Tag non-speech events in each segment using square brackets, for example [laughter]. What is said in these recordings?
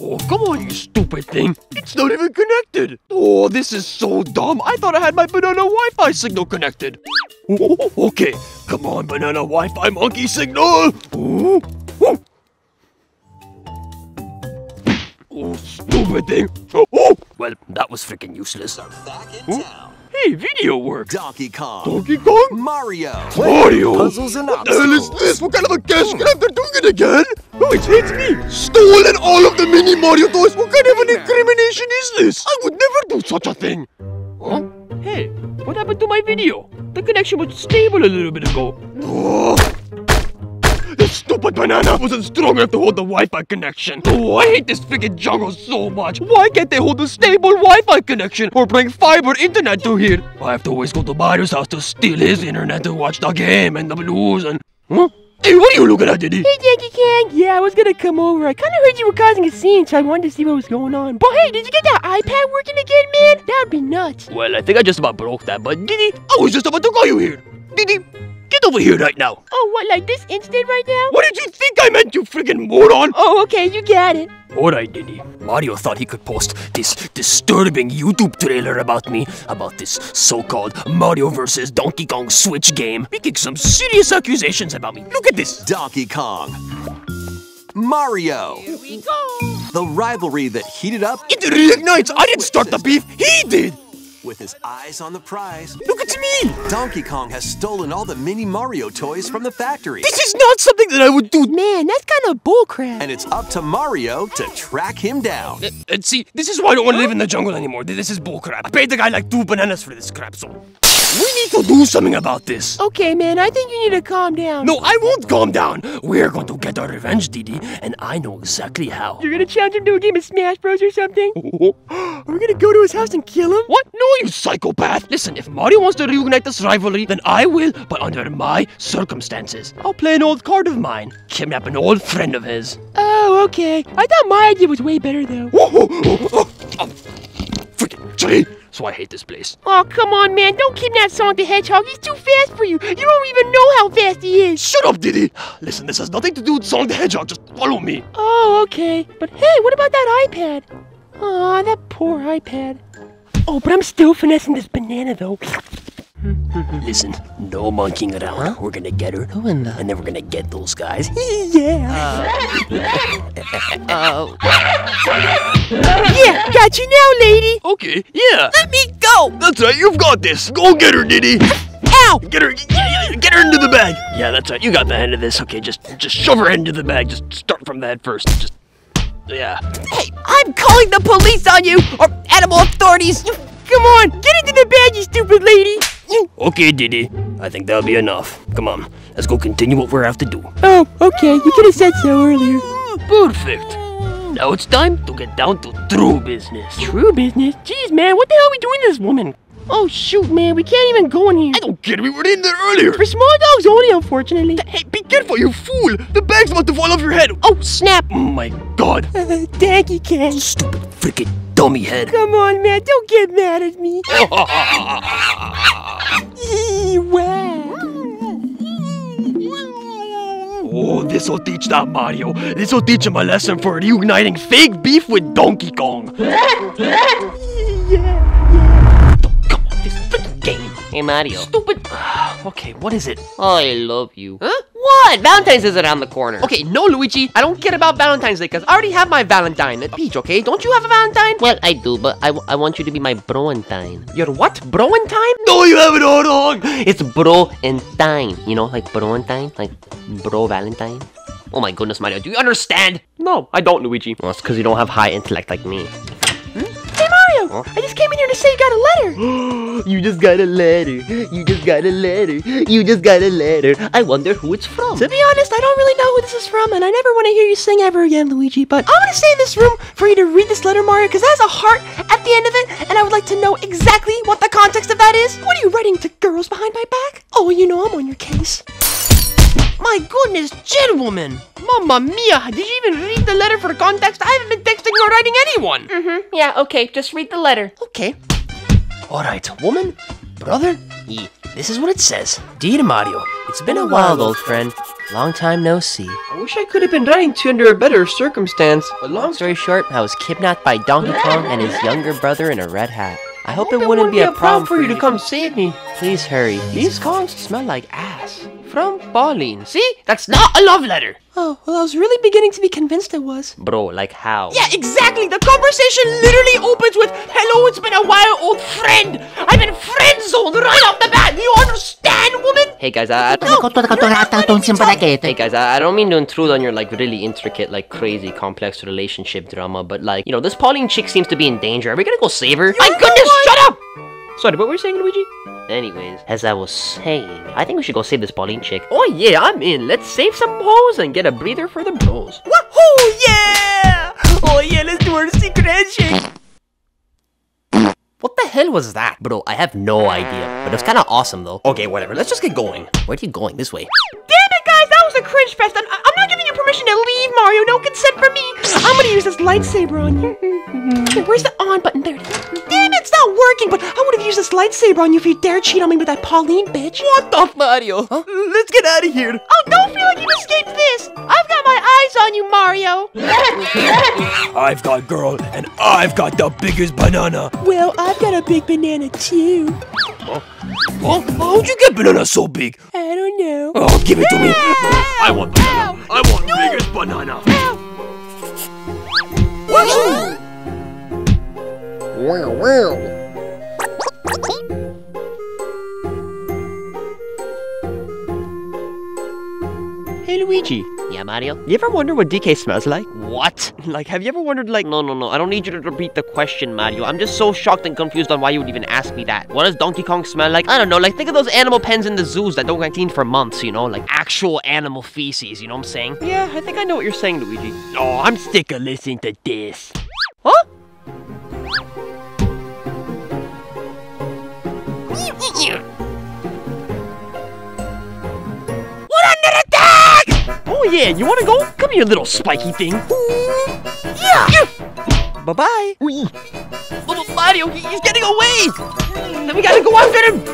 Oh, come on, you stupid thing. It's not even connected. Oh, this is so dumb. I thought I had my banana Wi-Fi signal connected. Oh, okay, come on, banana Wi-Fi monkey signal. Oh, oh. Oh, stupid thing. Oh. Well, that was freaking useless. Back in town. Hey, video works. Donkey Kong. Donkey Kong? Mario. Mario! Puzzles and What the hell is this? What kind of a cash grab? They're doing it again? No, it's, it's me. Stolen all of the mini Mario toys. What kind of an incrimination is this? I would never do such a thing. Huh? Hey, what happened to my video? The connection was stable a little bit ago. This stupid banana wasn't strong enough to hold the Wi-Fi connection. Oh, I hate this freaking jungle so much. Why can't they hold a stable Wi-Fi connection or bring fiber internet to here? I have to always go to Mario's house to steal his internet to watch the game and the news and... Huh? Hey, what are you looking at, Diddy? Hey, Yankee Kang. Yeah, I was gonna come over. I kind of heard you were causing a scene, so I wanted to see what was going on. But hey, did you get that iPad working again, man? That'd be nuts. Well, I think I just about broke that, but Diddy, I was just about to call you here. Diddy, get over here right now. Oh, what, like this instant right now? What did you think I meant, you friggin' moron? Oh, okay, you got it. Alright, Diddy. Mario thought he could post this disturbing YouTube trailer about me, about this so-called Mario vs. Donkey Kong Switch game, making some serious accusations about me. Look at this! Donkey Kong. Mario. Here we go. The rivalry that heated up It reignites! I didn't start the beef, he did! With his eyes on the prize. Look at me! Donkey Kong has stolen all the mini Mario toys from the factory. This is not something that I would do! Man, that's kind of bullcrap. And it's up to Mario to track him down. And see, this is why I don't want to live in the jungle anymore. This is bullcrap. I paid the guy like two bananas for this crap, so... We need to do something about this. Okay, man, I think you need to calm down. No, I won't calm down. We're going to get our revenge, Diddy, and I know exactly how. You're gonna challenge him to a game of Smash Bros or something? [gasps] Are we gonna go to his house and kill him? What? No, you psychopath! Listen, if Mario wants to reunite this rivalry, then I will, but under my circumstances. I'll play an old card of mine, kidnap an old friend of his. Oh, okay. I thought my idea was way better, though. Freaking tree! So I hate this place. Oh, come on, man. Don't kidnap Sonic the Hedgehog. He's too fast for you. You don't even know how fast he is. Shut up, Diddy! Listen, this has nothing to do with Sonic the Hedgehog. Just follow me. Oh, okay. But hey, what about that iPad? Aw, that poor iPad. Oh, but I'm still finessing this banana, though. [laughs] Listen, no monkeying around. We're gonna get her, Who in the... and then we're gonna get those guys. [laughs] yeah. Uh, [laughs] yeah, got you now, lady. Okay, yeah. Let me go. That's right, you've got this. Go get her, Diddy. Ow. Get her, yeah, yeah, get her into the bag. Yeah, that's right. You got the head of this. Okay, just, just shove her into the bag. Just start from the head first. Just, yeah. hey, I'm calling the police on you, or animal authorities. Come on, get into the bag, you stupid lady. Okay, Diddy. I think that'll be enough. Come on, let's go continue what we have to do. Oh, okay. You could have said so earlier. Perfect. Now it's time to get down to true business. True business. Jeez, man, what the hell are we doing to this woman? Oh shoot, man, we can't even go in here. I don't get it. We were in there earlier. For small dogs only, unfortunately. Hey, be careful, you fool! The bag's about to fall off your head. Oh snap! Oh my god. Uh, Danky can. Stupid freaking dummy head. Come on, man, don't get mad at me. [laughs] Oh, this'll teach that Mario. This'll teach him a lesson for reuniting fake beef with Donkey Kong. Come Hey, Mario. Stupid. [sighs] okay, what is it? I love you. Huh? What? Valentine's is around the corner. Okay, no, Luigi. I don't care about Valentine's Day because I already have my Valentine. Peach, okay? Don't you have a Valentine? Well, I do, but I, w- I want you to be my broentine. Your what? Broentine? No, you have it all wrong. It's bro and time. You know, like broentine? Like bro Valentine? Oh my goodness, Mario. Do you understand? No, I don't, Luigi. Well, it's because you don't have high intellect like me. I just came in here to say you got a letter. [gasps] You just got a letter. You just got a letter. You just got a letter. I wonder who it's from. To be honest, I don't really know who this is from, and I never want to hear you sing ever again, Luigi. But I'm gonna stay in this room for you to read this letter, Mario, because it has a heart at the end of it, and I would like to know exactly what the context of that is. What are you writing to girls behind my back? Oh, you know I'm on your case. My goodness, gentlemen. Mamma mia, did you even read the letter for context? I haven't been texting or writing anyone. Mm-hmm. Yeah, okay, just read the letter. Okay. Alright, woman, brother, Yeah. this is what it says. Dear Mario, It's been a while, old friend. Long time no see. I wish I could have been writing to you under a better circumstance. But long Long story short, I was kidnapped by Donkey [laughs] Kong and his younger brother in a red hat. I hope it It wouldn't be a problem for you to come save me. Please hurry. These Kongs smell like ass. From Pauline. See? That's not a love letter. Oh, well, I was really beginning to be convinced it was. Bro, like how? Yeah, exactly. The conversation literally opens with, Hello, it's been a while, old friend. I've been friend zoned right off the bat. Do you understand, woman? Hey guys, I, I Hey guys, I, I don't mean to intrude on your like really intricate, like crazy, complex relationship drama, but like, you know, this Pauline chick seems to be in danger. Are we gonna go save her? My goodness, shut up! Sorry, what were you saying, Luigi? Anyways, as I was saying, I think we should go save this Pauline chick. Oh yeah, I'm in. Let's save some hoes and get a breather for the bros. Woohoo! Yeah! Oh, yeah, let's do our secret handshake. What the hell was that? Bro, I have no idea, but it was kind of awesome though. Okay, whatever. Let's just get going. Where are you going? This way. Damn it, guys, that was a cringe fest. I'm, I'm to leave, Mario. No consent from me. I'm gonna use this lightsaber on you. [laughs] Where's the on button? There it is. Damn it, it's not working, but I would have used this lightsaber on you if you dare cheat on me with that Pauline bitch. What the Mario, Huh? let's get out of here. Oh, don't feel like you escaped this. I've got my eyes on you, Mario. [laughs] I've got girl, and I've got the biggest banana. Well, I've got a big banana too. Huh? How'd you get banana so big? I don't know. Oh, give it to me. I want banana. I want biggest banana. Hey, Luigi. Yeah, Mario? You ever wonder what DK smells like? What? [laughs] Like, have you ever wondered, like, No, no, no. I don't need you to repeat the question, Mario. I'm just so shocked and confused on why you would even ask me that. What does Donkey Kong smell like? I don't know. Like, think of those animal pens in the zoos that don't get cleaned for months, you know? Like, actual animal feces, you know what I'm saying? Yeah, I think I know what you're saying, Luigi. Oh, I'm sick of listening to this. Huh? Oh yeah, you wanna go? Come here, little spiky thing. Yeah. Bye bye. Oh, Mario, he's getting away! Then we gotta go after him.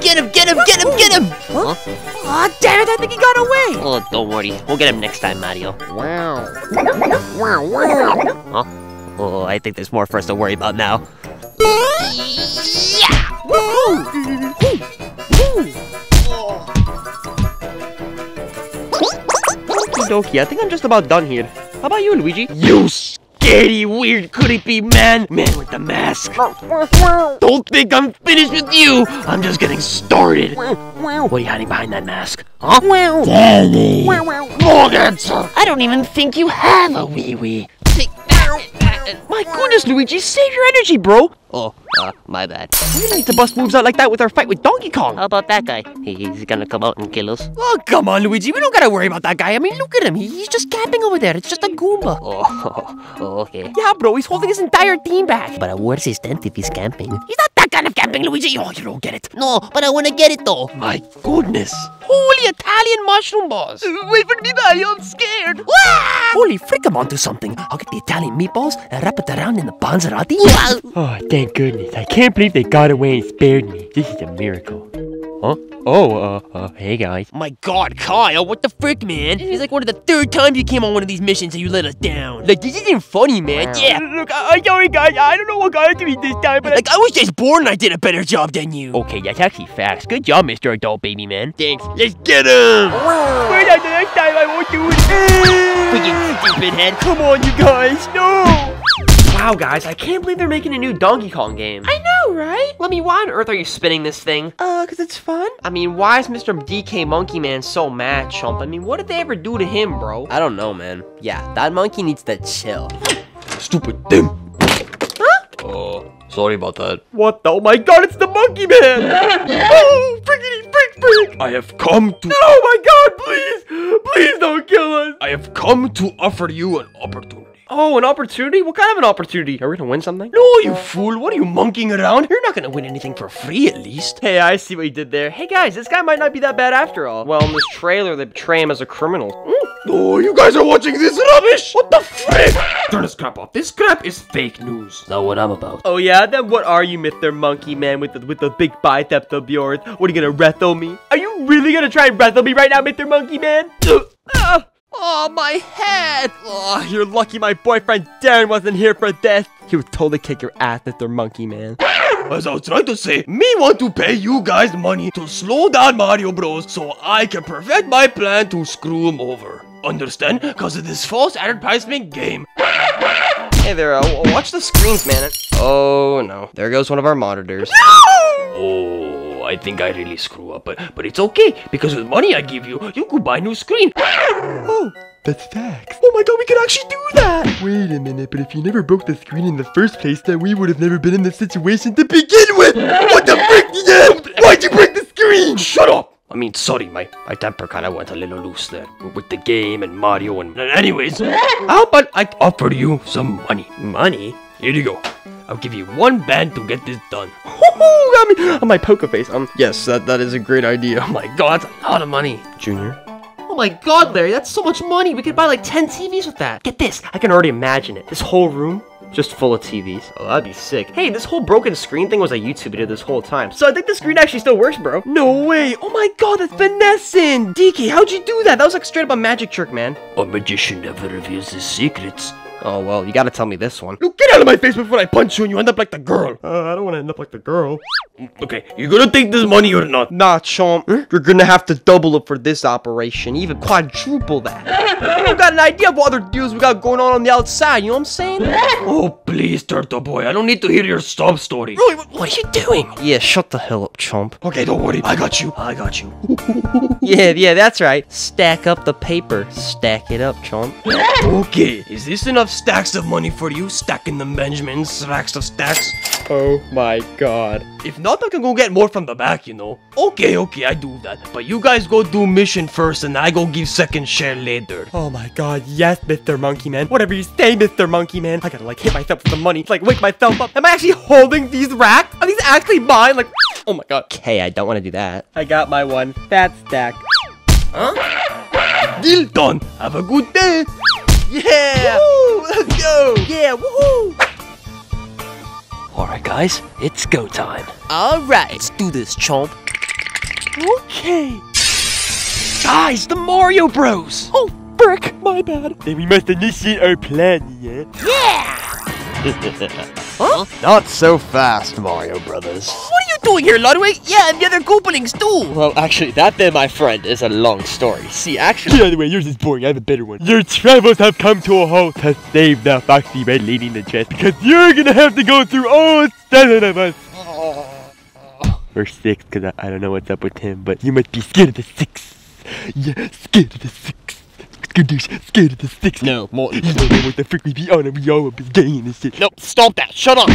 Get him, get him, get him, get him! Huh? Aw, damn it, I think he got away. Oh, don't worry. We'll get him next time, Mario. Wow. Wow, wow. Huh? Oh, I think there's more for us to worry about now. Okie dokie, I think I'm just about done here. How about you, Luigi? You scary, weird, creepy man. Man with the mask. Don't think I'm finished with you. I'm just getting started. What are you hiding behind that mask? Huh? Daddy. Wrong answer. I don't even think you have a wee wee. My goodness, Luigi, save your energy, bro. Oh, uh, my bad. We need to bust moves out like that with our fight with Donkey Kong. How about that guy? He's gonna come out and kill us. Oh, come on, Luigi. We don't gotta worry about that guy. I mean, look at him. He's just camping over there. It's just a Goomba. Oh, [laughs] oh, okay. Yeah, bro. He's holding his entire team back. But where's his tent if he's camping? He's not that kind of camping, Luigi. Oh, you don't get it. No, but I wanna get it though. My goodness. Holy Italian mushroom balls. Wait for me, Mario, I'm scared. Holy frick, I'm onto something. I'll get the Italian meatballs and wrap it around in the panzerotti. Oh, thank goodness. I can't believe they got away and spared me. This is a miracle. Huh? Oh, uh, uh, hey guys. My god, Kyle, what the frick, man? It's like one of the third times you came on one of these missions and you let us down. Like, this isn't funny, man. Yeah. Look, I, I'm sorry guys. I don't know what got into me this time, but Like, I was just born and I did a better job than you. Okay, that's actually facts. Good job, Mr. Adult Baby Man. Thanks. Let's get him! Wait the next time I won't do it. Freaking stupid head. Come on, you guys. No! Wow, guys, I can't believe they're making a new Donkey Kong game. I know, right? Let me, why on earth are you spinning this thing? Uh, cause it's fun. I mean, why is Mr. DK Monkey Man so mad, chump? I mean, what did they ever do to him, bro? I don't know, man. Yeah, that monkey needs to chill. [gasps] Stupid thing. Huh? Oh, sorry about that. What the? Oh my god, it's the monkey man! [laughs] oh, frickity frick frick! I have come to. Oh my god, please! Please don't kill us! I have come to offer you an opportunity. Oh, an opportunity? What kind of an opportunity? Are we gonna win something? No, you fool. What are you monkeying around? You're not gonna win anything for free, at least. Hey, I see what you did there. Hey guys, this guy might not be that bad after all. Well, in this trailer, they portray him as a criminal. Oh, you guys are watching this rubbish? What the frick? Turn this crap off. This crap is fake news. Not what I'm about. Oh yeah, then what are you, Mr. Monkey Man, with the with the big biceps of yours? What are you gonna retho me? Are you really gonna try and retho me right now, Mr. Monkey Man? Ah! Oh, my head! Oh, you're lucky my boyfriend Darren wasn't here for this. He would totally kick your ass, Mr. Monkey Man. As I was trying to say, me want to pay you guys money to slow down Mario Bros. so I can perfect my plan to screw him over. Understand? Cause of this false advertisement game. Hey there, uh, watch the screens, man. Oh no, there goes one of our monitors. Oh, I think I really screw up, but but it's okay because with money I give you, you could buy a new screen. [gasps] Oh, that's facts. Oh my god, we could actually do that! Wait a minute, but if you never broke the screen in the first place, then we would have never been in this situation to begin with! What the frick, yeah? Why'd you break the screen? Shut up! I mean, sorry, my, my temper kind of went a little loose there with the game and Mario and. Anyways, [laughs] how about I offer you some money? Money? Here you go. I'll give you one band to get this done. Woohoo! Got me on my poker face. Um, yes, that that is a great idea. Oh my god, that's a lot of money. Junior. Oh my god, Larry, that's so much money. We could buy like 10 TVs with that. Get this, I can already imagine it. This whole room just full of TVs. Oh, that'd be sick. Hey, this whole broken screen thing was a YouTube video this whole time. So I think the screen actually still works, bro. No way. Oh my god, that's finessing. DK, how'd you do that? That was like straight up a magic trick, man. A magician never reveals his secrets. Oh, well, you gotta tell me this one. Look, get out of my face before I punch you and you end up like the girl. Uh, I don't want to end up like the girl. Okay, you gonna take this money or not? Nah, chomp. You're gonna have to double it for this operation, even quadruple that. [laughs] you got an idea of what other deals we got going on on the outside, you know what I'm saying? [laughs] Oh, please, Turtle Boy, I don't need to hear your sob story. Really, what, what are you doing? Yeah, shut the hell up, chump. Okay, don't worry, I got you, I got you. [laughs] Yeah, yeah, that's right. Stack up the paper. Stack it up, chump. Okay, is this enough stacks of money for you? Stacking the Benjamins, stacks of stacks? Oh my god. If not, I can go get more from the back, you know. Okay, okay, I do that. But you guys go do mission first and I go give second share later. Oh my god, yes, Mr. Monkey Man. Whatever you say, Mr. Monkey Man. I gotta like hit myself with the money, like wake myself up. Am I actually holding these racks? Are these actually mine? Like, oh my god. Okay, I don't want to do that. I got my one fat stack. Deal done. Have a good day. Yeah! Woo! Let's go! Yeah, woohoo! Alright, guys, it's go time. Alright, let's do this, chomp. Okay. Guys, the Mario Bros. Oh, brick! My bad. Then we must initiate our plan, yet. yeah? [laughs] Not so fast, Mario Brothers. What are you doing here, Ludwig? Yeah, and the other Koopalings too. Well, actually, that there, my friend, is a long story. See, actually, By the way, yours is boring. I have a better one. Your travels have come to a halt. To save the Foxy Red Lady in the chest, because you're gonna have to go through all seven of us. Or six, because I, I don't know what's up with him, but you must be scared of the six. Yeah, scared of the six. Skadoosh, Scared of the six. no, Morton. You don't know what the frick we be on, and we all up his gang and shit. Nope, stop that. Shut up.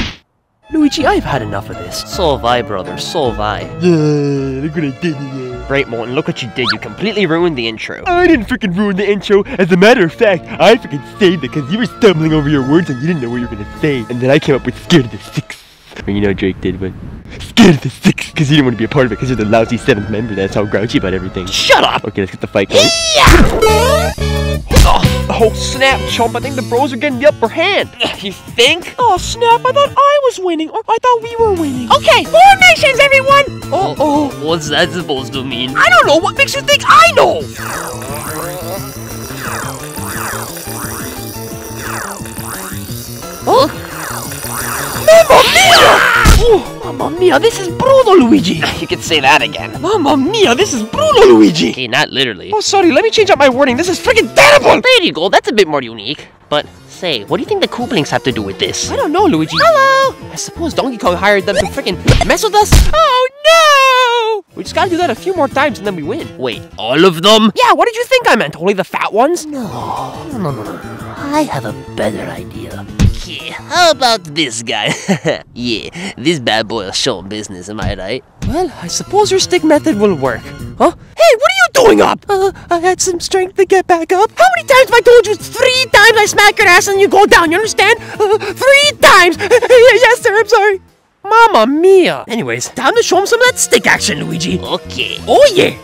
Luigi, I've had enough of this. So have I, brother. So have I. Yeah, look what I did, yeah. Great, Morton. Look what you did. You completely ruined the intro. I didn't freaking ruin the intro. As a matter of fact, I freaking saved it because you were stumbling over your words and you didn't know what you were gonna say. And then I came up with scared of the six. Or you know Drake did, but scared of the six because you didn't want to be a part of it because you're the lousy seventh member that's all grouchy about everything. Shut up. Okay, let's get the fight going. Yeah! Oh, snap, chump. I think the bros are getting the upper hand. You think? Oh snap! I thought I was winning, or I thought we were winning. Okay, formations, everyone. Oh, oh. What's that supposed to mean? I don't know. What makes you think I know? Oh, Oh, mamma mia, this is brutal, Luigi! [laughs] You could say that again. Mamma mia, this is brutal, Luigi! Okay, not literally. Oh, sorry, let me change up my wording. This is freaking terrible! There you go. That's a bit more unique. But say, what do you think the Koopalings have to do with this? I don't know, Luigi. Hello! I suppose Donkey Kong hired them to freaking mess with us? Oh, no! We just gotta do that a few more times and then we win. Wait, all of them? Yeah, what did you think I meant? Only the fat ones? No, no, no, no. I have a better idea. Yeah, how about this guy? [laughs] yeah, this bad boy will show him business, am I right? Well, I suppose your stick method will work. Huh? Hey, what are you doing up? Uh, I had some strength to get back up. How many times have I told you? Three times I smack your ass and you go down, you understand? Uh, three times! [laughs] yes, sir, I'm sorry. Mamma mia! Anyways, time to show him some of that stick action, Luigi. Okay. Oh, yeah!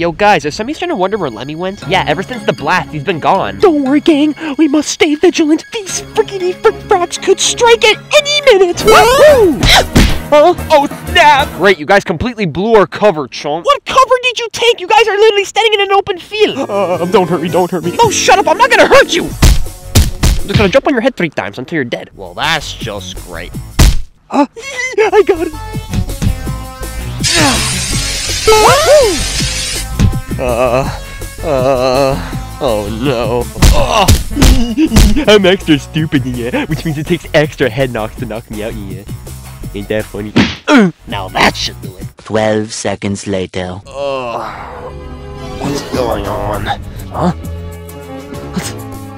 Yo, guys, are some of you starting to wonder where Lemmy went? Yeah, ever since the blast, he's been gone. Don't worry, gang. We must stay vigilant. These frickety frick fracks could strike at any minute. Woohoo! Huh? Oh, snap! Great, you guys completely blew our cover, chunk. What cover did you take? You guys are literally standing in an open field. Uh, don't hurt me, don't hurt me. Oh, shut up. I'm not gonna hurt you. I'm just gonna jump on your head three times until you're dead. Well, that's just great. I got it. Uh, uh, oh no. I'm extra stupid, yeah, which means it takes extra head knocks to knock me out, yeah. Ain't that funny? [coughs] Now that should do it. 12 seconds later. What's going on? Huh?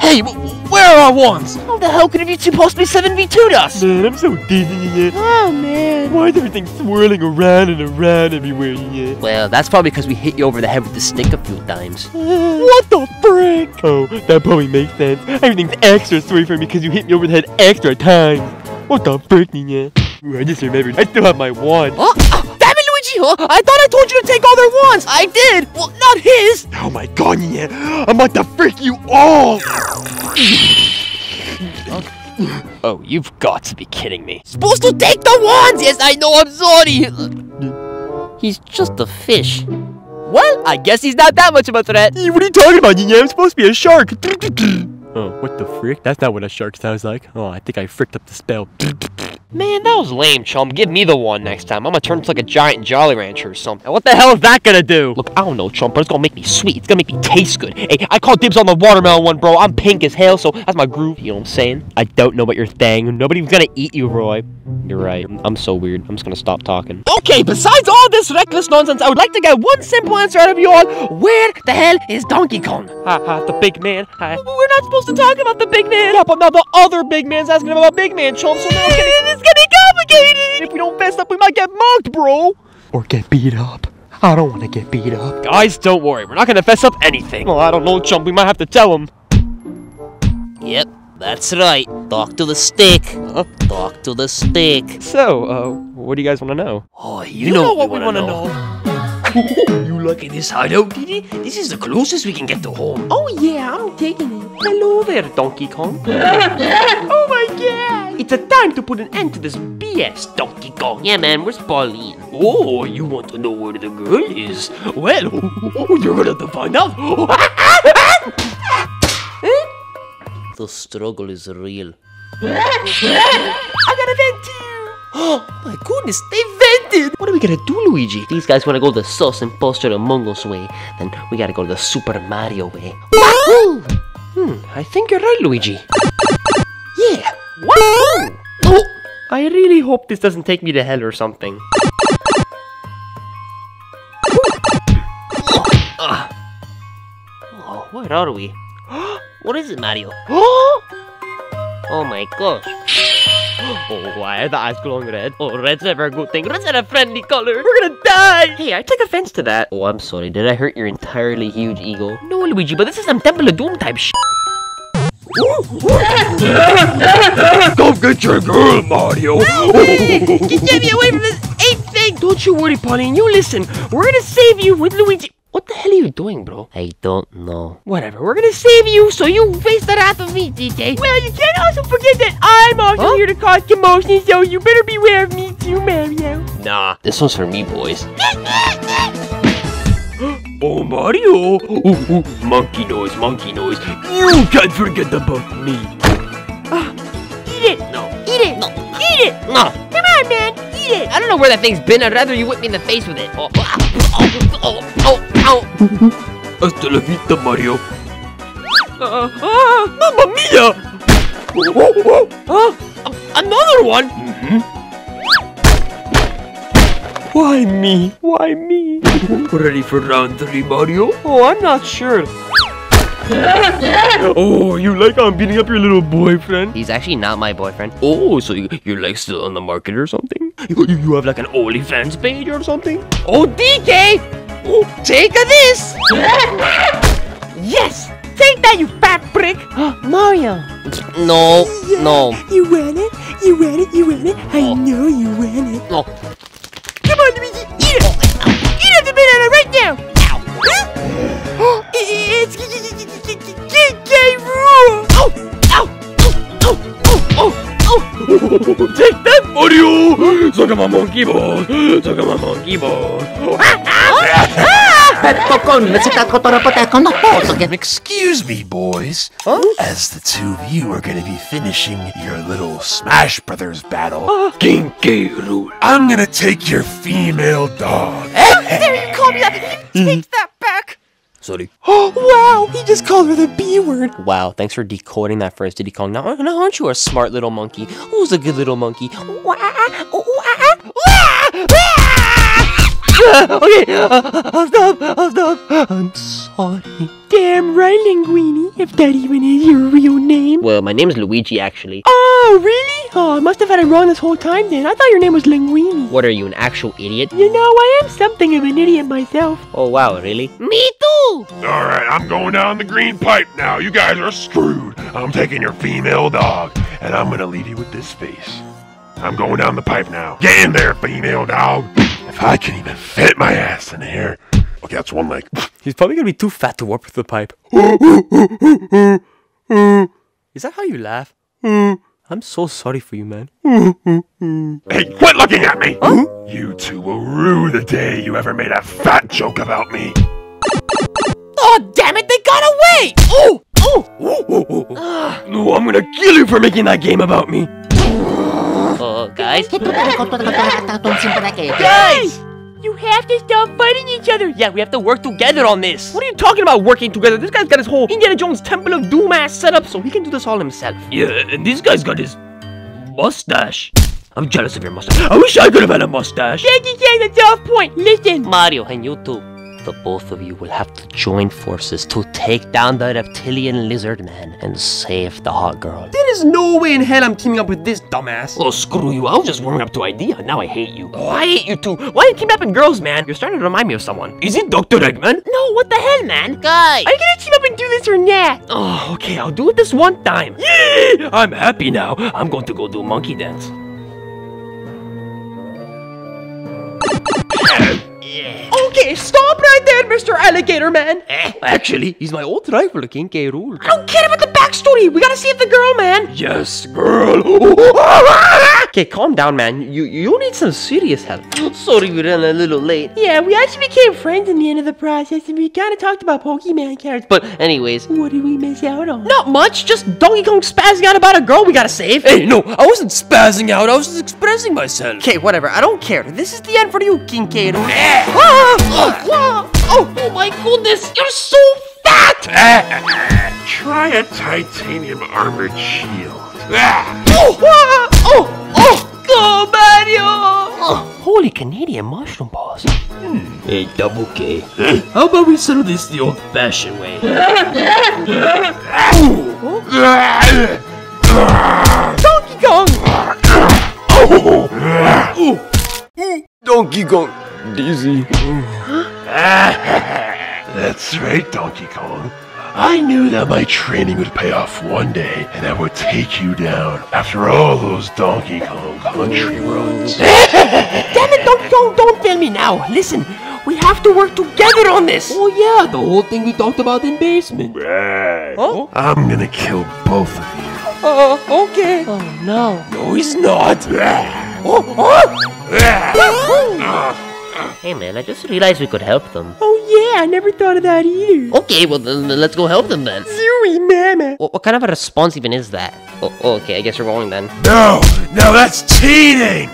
Hey, wh- where are our wands? How the hell could it be two to be 7v2 us? Man, I'm so dizzy, yeah. Oh, man. Why is everything swirling around and around everywhere, yeah? Well, that's probably because we hit you over the head with the stick a few times. [sighs] What the frick? Oh, that probably makes sense. Everything's extra sorry for me because you hit me over the head extra times. What the frick, yeah? Ooh, I just remembered. I still have my wand. Oh, ah, damn it, Huh? I thought I told you to take all their wands. I did. Well, not his. Oh my god, yeah. I'm about to freak you all. Oh, you've got to be kidding me. Supposed to take the wands. Yes, I know. I'm sorry. He's just a fish. Well, I guess he's not that much of a threat. What are you talking about, yeah? I'm supposed to be a shark. [laughs] Oh, what the frick? That's not what a shark sounds like. Oh, I think I fricked up the spell. Man, that was lame, chum. Give me the one next time. I'm gonna turn into like a giant Jolly Rancher or something. What the hell is that gonna do? Look, I don't know, chum, but it's gonna make me sweet. It's gonna make me taste good. Hey, I call dibs on the watermelon one, bro. I'm pink as hell, so that's my groove. You know what I'm saying? I don't know what you're saying. Nobody's gonna eat you, Roy. You're right. I'm, so weird. I'm just gonna stop talking. Okay, besides all this reckless nonsense, I would like to get one simple answer out of you all. Where the hell is Donkey Kong? Ha ha, the big man. Hi. We're not supposed to talk about the big man. Yeah, but now the other big man's asking about big man, chum, so now it's getting, [laughs] It's getting complicated. if we don't fess up, we might get mugged, bro. Or get beat up. I don't want to get beat up. Guys, don't worry. We're not gonna fess up anything. Well, I don't know, chum. We might have to tell him. Yep, that's right. Talk to the stick. Huh? Talk to the stick. So, uh, what do you guys want to know? Oh, you, know, what we want to know. [laughs] You lucky this hideout, Diddy? This is the closest we can get to home. Oh yeah, I'm taking it. Hello there, Donkey Kong. [laughs] Oh my god! It's a time to put an end to this BS, Donkey Kong. Yeah, man, where's Pauline? Oh, you want to know where the girl is? Well, [laughs] oh, you're gonna have to find out. The struggle is real. [gasps] I gotta vent to you. Oh [gasps] my goodness, they gonna do, Luigi? These guys wanna go the Sus and Buster Among Us way. Then we gotta go the Super Mario way. Wahoo! Hmm, I think you're right, Luigi. Yeah. Wahoo! Oh, I really hope this doesn't take me to hell or something. Oh, where are we? [gasps] what is it, Mario? Oh, [gasps] Oh my gosh. Oh, why are the eyes glowing red? Oh, red's never a good thing. Red's not a friendly color. We're gonna die. Hey, I take offense to that. Oh, I'm sorry. Did I hurt your entirely huge ego? No, Luigi, but this is some Temple of Doom type shit. Go get your girl, Mario. get me away from this ape thing. Don't you worry, Pauline. You listen. We're gonna save you with Luigi. What the hell are you doing, bro? I don't know. Whatever. We're gonna save you so you face the wrath of me, DJ. Well, you can't also forget that I'm also Huh? here to cause commotion, so you better beware of me too, Mario. Nah, this one's for me, boys. [laughs] Oh, Mario. Ooh, ooh, monkey noise, monkey noise. You can't forget about me. Ah, eat it. No. Eat it. No. Eat it. No. Come on, man. Eat. I don't know where that thing's been. I'd rather you whip me in the face with it. Oh, ah, oh, oh, oh, oh. Hasta la vista, Mario. Uh, ah, Mamma mia! huh? Another one? Why me? Why me? Ready for round three, Mario? Oh, I'm not sure. [laughs] oh, you like I'm beating up your little boyfriend? He's actually not my boyfriend. Oh, so you, you're like still on the market or something? You, you you have like an OnlyFans page or something? Oh, DK. Oh, take a this. [laughs] yes. Take that, you fat prick! [gasps] Mario. No, no. You want it? You want it? You want it? I oh. know you want it. No. Come on, Luigi, eat it! Eat it the banana right now! Ow! It's K. Rool! Ow! Ow! Ow! Ow! Ow! Take that, Mario! Suck my monkey balls! Suck my monkey balls! Excuse me, boys. As the two of you are going to be finishing your little Smash Brothers battle, King K. Rool. I'm going to take your female dog. There you call me that! Take that! Sorry. Oh, [gasps] wow! He just called her the B word. Wow, thanks for decoding that for us, Diddy Kong. Now, now aren't you a smart little monkey? Who's a good little monkey? Wah, wah, wah. [laughs] okay, uh, I'll stop. I'll stop. I'm sorry. Damn right, Linguini. If that even is your real name. Well, my name's Luigi, actually. Oh, really? Oh, I must have had it wrong this whole time then. I thought your name was Linguini. What are you, an actual idiot? You know, I am something of an idiot myself. Oh, wow, really? Me too! All right, I'm going down the green pipe now. You guys are screwed. I'm taking your female dog, and I'm going to leave you with this face. I'm going down the pipe now. Get in there, female dog. If I can even fit my ass in here. Okay, that's one leg. He's probably gonna be too fat to warp through the pipe. Is that how you laugh? I'm so sorry for you, man. Hey, quit looking at me! You two will rue the day you ever made a fat joke about me. Oh, damn it, they got away! Oh! Oh! oh, oh, oh! No, I'm gonna kill you for making that game about me. Uh, guys? Guys! You have to stop fighting each other. Yeah, we have to work together on this. What are you talking about working together? This guy's got his whole Indiana Jones Temple of Doom ass set up, so He can do this all himself. Yeah, and this guy's got his mustache. I'm jealous of your mustache. I wish I could have had a mustache. Daddy says it's off point. Listen. Mario and you too. The both of you will have to join forces to take down the reptilian lizard man and save the hot girl. There is no way in hell I'm teaming up with this dumbass. Oh, screw you. I was just warming up to idea. Now I hate you. Oh, I hate you too. Why are you teaming up with girls, man? You're starting to remind me of someone. Is it Dr. Eggman? No, what the hell, man? Guys! Are you gonna team up and do this or not? Oh, okay, I'll do it this one time. Yay! I'm happy now. I'm going to go do a monkey dance. Oh, Okay, stop right there, Mr. Alligator Man. Eh, actually, he's my old rival, King K. Rool. I don't care about the backstory. We gotta save the girl, man. Yes, girl. Okay, calm down, man. You you need some serious help. [gasps] Sorry we ran a little late. Yeah, we actually became friends in the end of the process, and we kind of talked about Pokemon cards. But But anyways, what did we miss out on? Not much, just Donkey Kong spazzing out about a girl we gotta save. hey, no, I wasn't spazzing out. I was just expressing myself. Okay, whatever. I don't care. This is the end for you, King K. Rool. Eh. Ah! Oh, wow. oh, oh my goodness, you're so fat! [laughs] Try a titanium armored shield. [laughs] Oh, ah, oh, oh, go Mario! oh, holy Canadian mushroom balls. Hey, Double K. [laughs] How about we settle this the old-fashioned way? Donkey Kong! Donkey Kong. Dizzy. [laughs] That's right, Donkey Kong. I knew that my training would pay off one day, and I would take you down after all those Donkey Kong country roads. [laughs] Damn it, Donkey Kong, don't fail me now. Listen, we have to work together on this. Oh yeah, the whole thing we talked about in basement. Right. Huh? I'm gonna kill both of you. Uh, okay. Oh no. No, he's not. Oh, oh. [laughs] Hey man, I just realized we could help them. Oh yeah, I never thought of that either. Okay, well then then let's go help them then. Zooey mama. What, what kind of a response even is that? Oh, oh, okay, I guess we're going then. No, no, that's cheating.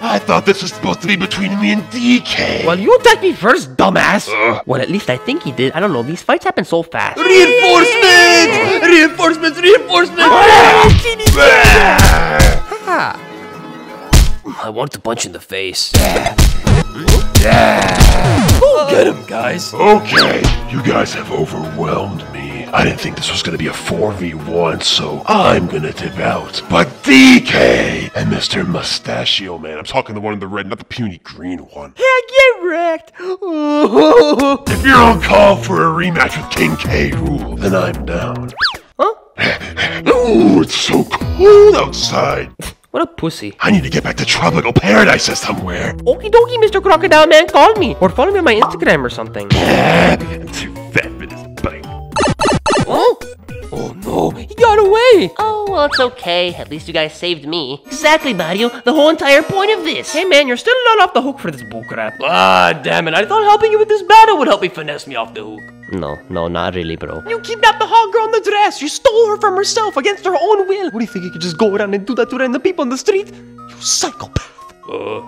I thought this was supposed to be between me and DK. Well, you attacked me first, dumbass. Ugh. Well, at least I think he did. I don't know. These fights happen so fast. Reinforcements! Reinforcements! Ah, reinforcements! Ah. ah. I want to punch in the face. Get him, guys. Okay, you guys have overwhelmed me. I didn't think this was gonna be a 4v1, so I'm gonna tip out. But DK and Mr. Mustachio Man, I'm talking the one in the red, not the puny green one. Yeah, wrecked. Oh. [laughs] If you're on call for a rematch with King K. Rool, then I'm down. Huh? [laughs] Ooh, it's so cold outside. What a pussy. I need to get back to tropical paradise somewhere. Okie dokie, Mr. Crocodile Man, call me. Or follow me on my Instagram or something. I'm too got away! Oh, well, it's okay. At least you guys saved me. Exactly, Mario. The whole entire point of this. Hey man, you're still not off the hook for this bullcrap. Ah, damn it, I thought helping you with this battle would help me finesse me off the hook. No, no, not really, bro. You kidnapped the hot girl in the dress! You stole her from herself against her own will! What do you think you could just go around and do that to random people on the street? You psychopath! Oh,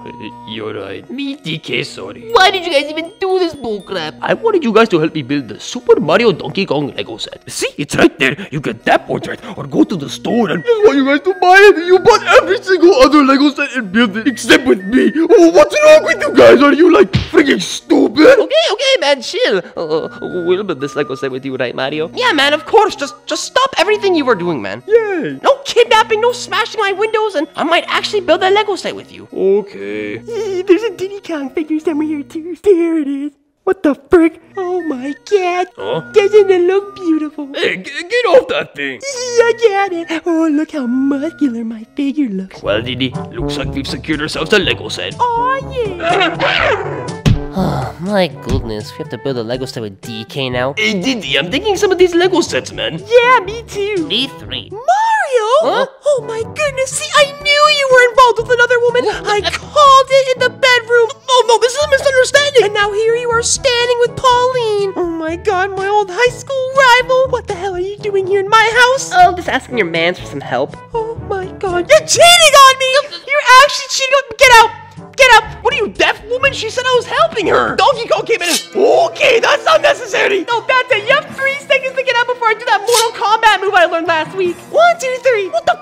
you're right. Me, DK, sorry. Why did you guys even do this bullcrap? I wanted you guys to help me build the Super Mario Donkey Kong Lego set. See, it's right there. You get that portrait, or go to the store and just want you guys to buy it. You bought every single other Lego set and built it, except with me. Oh, what's wrong with you guys? Are you like freaking stupid? Okay, okay, man, chill. Uh, we'll build this Lego set with you, right, Mario? Yeah, man, of course. Just, just stop everything you were doing, man. Yay! No kidnapping, no smashing my windows, and I might actually build that Lego set with you. Okay. There's a Diddy Kong figure somewhere here too. There it is. What the frick? Oh my god. Huh? Doesn't it look beautiful? Hey, get off that thing! I got it. Oh, look how muscular my figure looks. Well, Diddy, looks like we've secured ourselves a Lego set. Oh yeah. [laughs] Oh, my goodness. We have to build a Lego set with DK now. Hey, Diddy, I'm thinking some of these Lego sets, man. Yeah, me too. D3. Mario! Huh? Oh my goodness, see, I knew you were involved with another woman. I called it in the bedroom. Oh no, this is a misunderstanding. And now here you are standing with Pauline. Oh my god, my old high school rival. What the hell are you doing here in my house? Oh, just asking your mans for some help. Oh my god, you're cheating on me! [laughs] You're actually cheating on me. Get out! Get up! What are you, deaf woman? She said I was helping her. Donkey Kong came in and, okay, that's unnecessary. No, that's. You have three seconds to get up before I do that Mortal Kombat move I learned last week. One, two, three. What the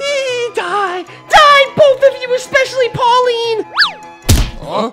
He die. Die, both of you, especially Pauline. Huh?